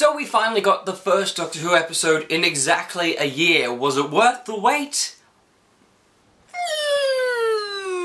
So we finally got the first Doctor Who episode in exactly a year. Was it worth the wait?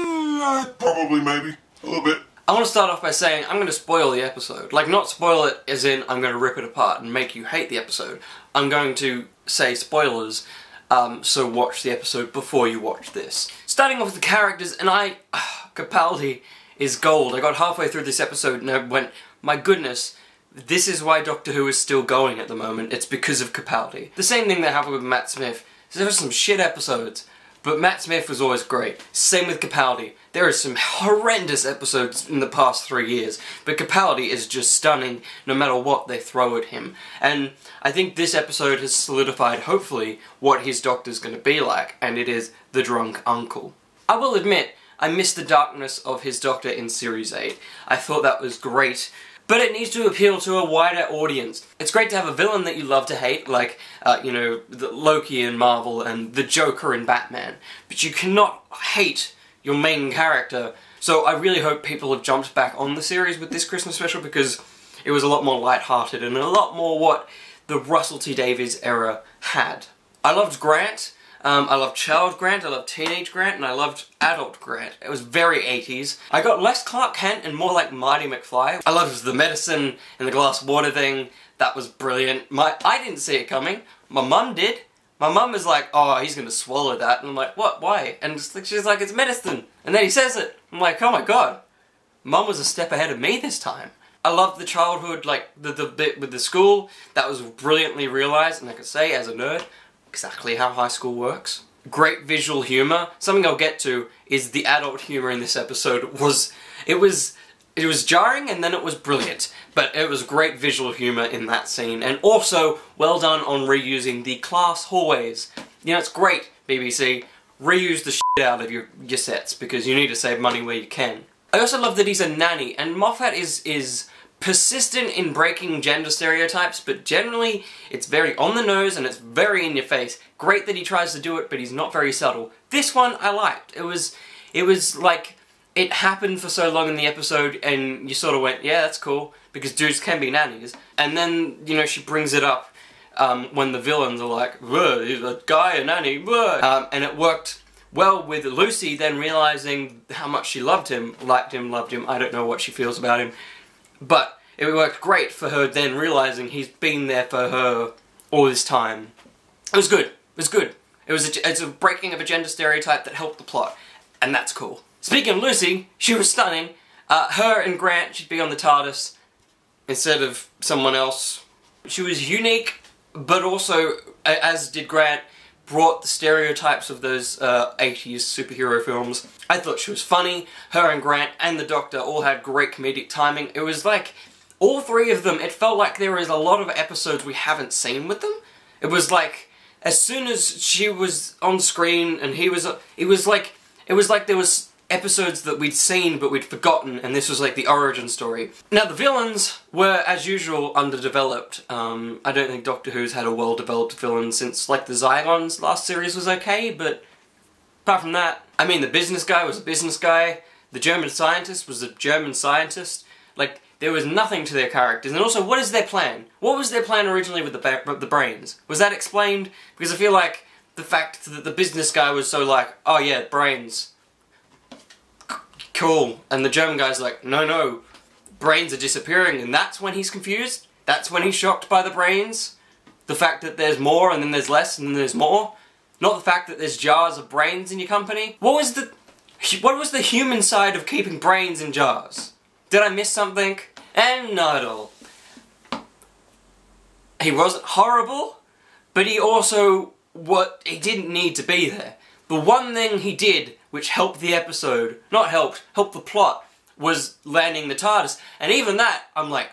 Mm, probably, maybe. A little bit. I want to start off by saying I'm going to spoil the episode. Like, not spoil it as in I'm going to rip it apart and make you hate the episode. I'm going to say spoilers, um, so watch the episode before you watch this. Starting off with the characters, and I... Uh, Capaldi is gold. I got halfway through this episode and I went, my goodness, this is why Doctor Who is still going at the moment. It's because of Capaldi. The same thing that happened with Matt Smith. There were some shit episodes, but Matt Smith was always great. Same with Capaldi. There are some horrendous episodes in the past three years, but Capaldi is just stunning no matter what they throw at him. And I think this episode has solidified, hopefully, what his Doctor's going to be like, and it is the drunk uncle. I will admit, I missed the darkness of his Doctor in Series 8. I thought that was great but it needs to appeal to a wider audience. It's great to have a villain that you love to hate, like, uh, you know, Loki in Marvel and the Joker in Batman, but you cannot hate your main character. So I really hope people have jumped back on the series with this Christmas special because it was a lot more light-hearted and a lot more what the Russell T Davies era had. I loved Grant, um, I loved Child Grant, I loved Teenage Grant, and I loved Adult Grant. It was very 80s. I got less Clark Kent and more like Marty McFly. I loved the medicine and the glass water thing. That was brilliant. My I didn't see it coming. My mum did. My mum was like, oh, he's gonna swallow that. And I'm like, what, why? And she's like, it's medicine. And then he says it. I'm like, oh my god. Mum was a step ahead of me this time. I loved the childhood, like, the, the bit with the school. That was brilliantly realised, and I could say, as a nerd, exactly how high school works. Great visual humour. Something I'll get to is the adult humour in this episode was... It was... It was jarring and then it was brilliant, but it was great visual humour in that scene, and also well done on reusing the class hallways. You know, it's great, BBC, reuse the shit out of your, your sets, because you need to save money where you can. I also love that he's a nanny, and Moffat is, is persistent in breaking gender stereotypes, but generally it's very on the nose and it's very in your face. Great that he tries to do it, but he's not very subtle. This one I liked. It was, it was like, it happened for so long in the episode and you sort of went, yeah, that's cool, because dudes can be nannies. And then, you know, she brings it up um, when the villains are like, he's a guy, a nanny, um, and it worked well with Lucy then realizing how much she loved him, liked him, loved him, I don't know what she feels about him, but it worked great for her then realizing he's been there for her all this time. It was good. It was good. It was a, it's a breaking of a gender stereotype that helped the plot, and that's cool. Speaking of Lucy, she was stunning. Uh, her and Grant should be on the TARDIS instead of someone else. She was unique, but also, as did Grant, brought the stereotypes of those uh, 80s superhero films. I thought she was funny. Her and Grant and the Doctor all had great comedic timing. It was like, all three of them, it felt like there was a lot of episodes we haven't seen with them. It was like, as soon as she was on screen and he was, it was like, it was like there was episodes that we'd seen but we'd forgotten, and this was like the origin story. Now, the villains were, as usual, underdeveloped. Um, I don't think Doctor Who's had a well-developed villain since, like, the Zygons last series was okay, but apart from that, I mean, the business guy was a business guy, the German scientist was a German scientist, like, there was nothing to their characters. And also, what is their plan? What was their plan originally with the, the brains? Was that explained? Because I feel like the fact that the business guy was so like, oh yeah, brains, cool. And the German guy's like, no, no, brains are disappearing. And that's when he's confused. That's when he's shocked by the brains. The fact that there's more and then there's less and then there's more. Not the fact that there's jars of brains in your company. What was the... What was the human side of keeping brains in jars? Did I miss something? Eh, and at all. He wasn't horrible, but he also... What... He didn't need to be there. The one thing he did which helped the episode, not helped, helped the plot, was landing the TARDIS. And even that, I'm like,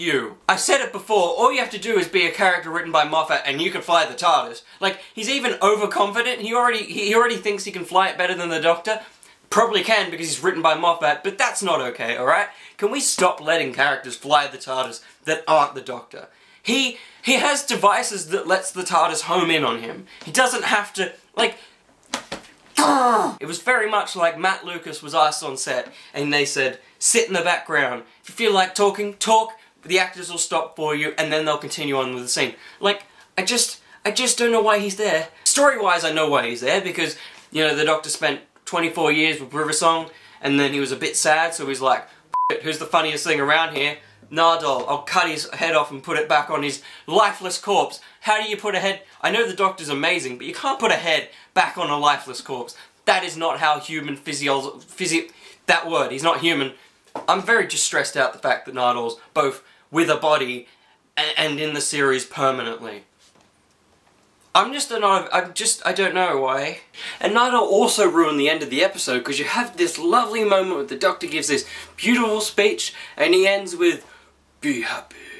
you. I said it before, all you have to do is be a character written by Moffat and you can fly the TARDIS. Like, he's even overconfident, he already, he already thinks he can fly it better than the Doctor. Probably can because he's written by Moffat, but that's not okay, alright? Can we stop letting characters fly the TARDIS that aren't the Doctor? He, he has devices that lets the TARDIS home in on him. He doesn't have to, like, it was very much like Matt Lucas was asked on set and they said, sit in the background. If you feel like talking, talk, the actors will stop for you, and then they'll continue on with the scene. Like, I just, I just don't know why he's there. Story-wise, I know why he's there, because, you know, the Doctor spent 24 years with River Song, and then he was a bit sad, so he's like, it, who's the funniest thing around here? Nardole, I'll cut his head off and put it back on his lifeless corpse. How do you put a head? I know the Doctor's amazing, but you can't put a head back on a lifeless corpse. That is not how human physio... Physio... That word, he's not human. I'm very just stressed out the fact that Nardole's both with a body and, in the series permanently. I'm just not. I'm just. I don't know why. And Nardole also ruined the end of the episode because you have this lovely moment where the Doctor gives this beautiful speech and he ends with, "Be happy."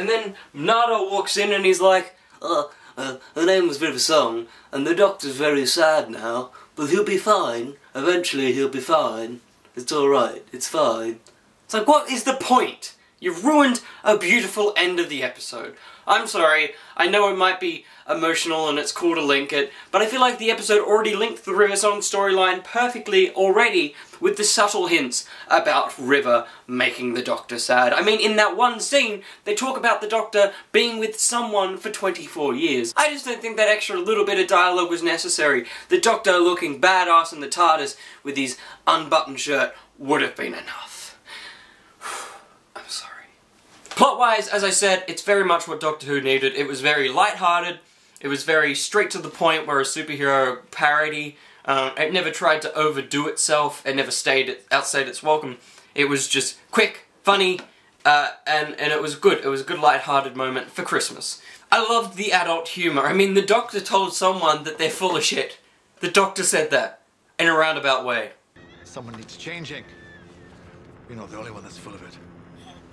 And then Nardole walks in and he's like, "Oh, uh, her name was River Song, and the Doctor's very sad now, but he'll be fine. Eventually, he'll be fine. It's all right. It's fine." It's like, what is the point? You've ruined a beautiful end of the episode. I'm sorry, I know it might be emotional and it's cool to link it, but I feel like the episode already linked the River Song storyline perfectly already with the subtle hints about River making the Doctor sad. I mean, in that one scene, they talk about the Doctor being with someone for 24 years. I just don't think that extra little bit of dialogue was necessary. The Doctor looking badass in the TARDIS with his unbuttoned shirt would have been enough. Plot-wise, as I said, it's very much what Doctor Who needed. It was very light-hearted. It was very straight to the point, where a superhero parody. Um, it never tried to overdo itself. It never stayed outside its welcome. It was just quick, funny, uh, and and it was good. It was a good light-hearted moment for Christmas. I loved the adult humor. I mean, the Doctor told someone that they're full of shit. The Doctor said that in a roundabout way. Someone needs changing. You're not the only one that's full of it.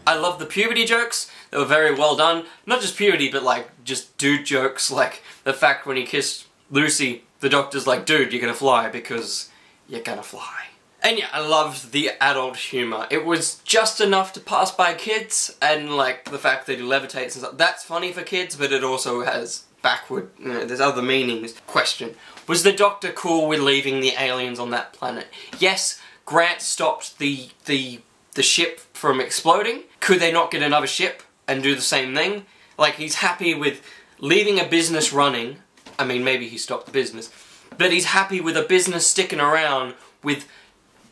I love the puberty jokes. They were very well done. Not just puberty, but like just dude jokes. Like the fact when he kissed Lucy, the doctor's like, dude, you're gonna fly because you're gonna fly. And yeah, I loved the adult humor. It was just enough to pass by kids, and like the fact that he levitates and stuff. That's funny for kids, but it also has backward, you know, there's other meanings. Question. Was the Doctor cool with leaving the aliens on that planet? Yes, Grant stopped the, the the ship from exploding. Could they not get another ship and do the same thing? Like, he's happy with leaving a business running. I mean, maybe he stopped the business. But he's happy with a business sticking around with,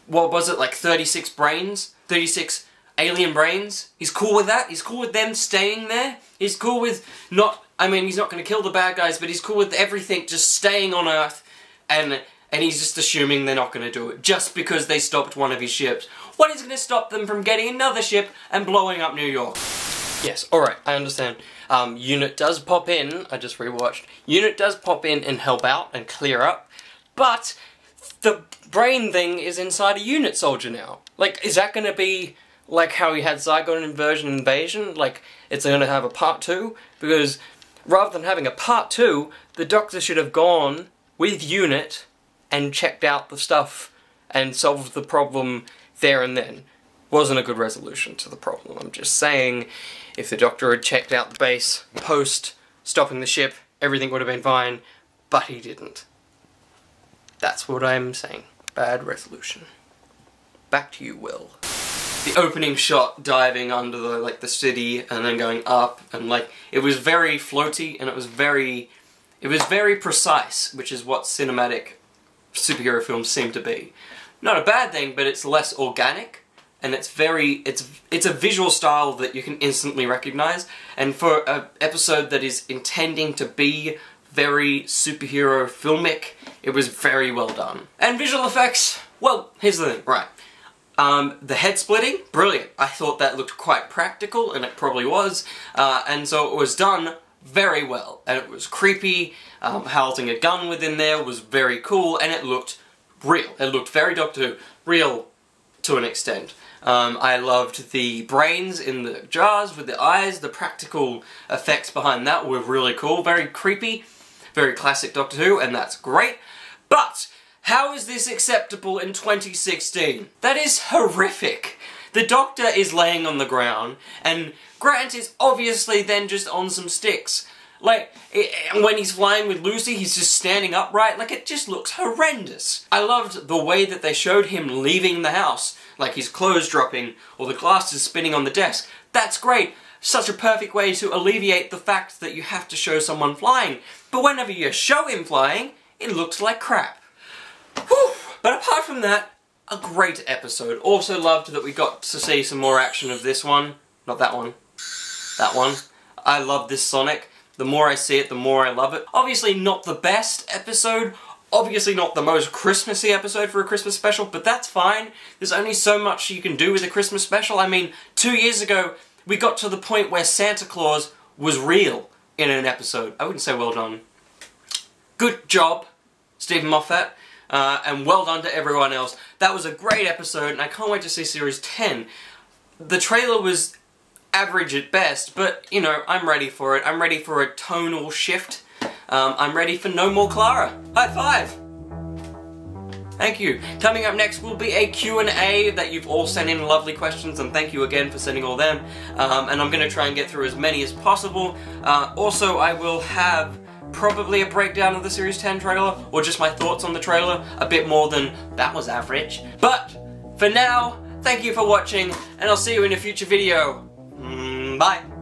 what was it, like 36 brains? 36 alien brains? He's cool with that? He's cool with them staying there? He's cool with not, I mean, he's not going to kill the bad guys, but he's cool with everything just staying on Earth and and he's just assuming they're not going to do it just because they stopped one of his ships. What is going to stop them from getting another ship and blowing up New York? Yes, alright, I understand. Um, Unit does pop in, I just rewatched. Unit does pop in and help out and clear up, but the brain thing is inside a Unit soldier now. Like, is that going to be like how we had Zygon Inversion Invasion? Like, it's going to have a part two? Because rather than having a part two, the Doctor should have gone with Unit and checked out the stuff and solved the problem there and then. Wasn't a good resolution to the problem. I'm just saying, if the Doctor had checked out the base post stopping the ship, everything would have been fine, but he didn't. That's what I'm saying. Bad resolution. Back to you, Will. The opening shot diving under the like the city and then going up and like it was very floaty and it was very it was very precise, which is what cinematic superhero films seem to be. Not a bad thing, but it's less organic and it's very it's it's a visual style that you can instantly recognize. And for an episode that is intending to be very superhero filmic it was very well done. And visual effects well here's the thing. Right. Um, the head splitting brilliant. I thought that looked quite practical and it probably was. Uh, and so it was done very well and it was creepy um, housing a gun within there was very cool and it looked real. It looked very Doctor Who. Real to an extent. Um, I loved the brains in the jars with the eyes. The practical effects behind that were really cool. Very creepy. Very classic Doctor Who, and that's great. But, how is this acceptable in 2016? That is horrific. The Doctor is laying on the ground, and Grant is obviously then just on some sticks. Like, it, when he's flying with Lucy, he's just standing upright. Like, it just looks horrendous. I loved the way that they showed him leaving the house. Like, his clothes dropping, or the glasses spinning on the desk. That's great. Such a perfect way to alleviate the fact that you have to show someone flying. But whenever you show him flying, it looks like crap. Whew. But apart from that, a great episode. Also loved that we got to see some more action of this one. Not that one. That one. I love this Sonic. The more I see it, the more I love it. Obviously not the best episode, obviously not the most Christmassy episode for a Christmas special, but that's fine. There's only so much you can do with a Christmas special. I mean, two years ago, we got to the point where Santa Claus was real in an episode. I wouldn't say well done. Good job, Steven Moffat. Uh, and well done to everyone else. That was a great episode, and I can't wait to see Series 10. The trailer was average at best, but, you know, I'm ready for it. I'm ready for a tonal shift. Um, I'm ready for no more Clara. High five! Thank you. Coming up next will be a Q&A that you've all sent in lovely questions, and thank you again for sending all them. Um, and I'm going to try and get through as many as possible. Uh, also, I will have probably a breakdown of the Series 10 trailer, or just my thoughts on the trailer, a bit more than that was average. But, for now, thank you for watching, and I'll see you in a future video. Mm, bye.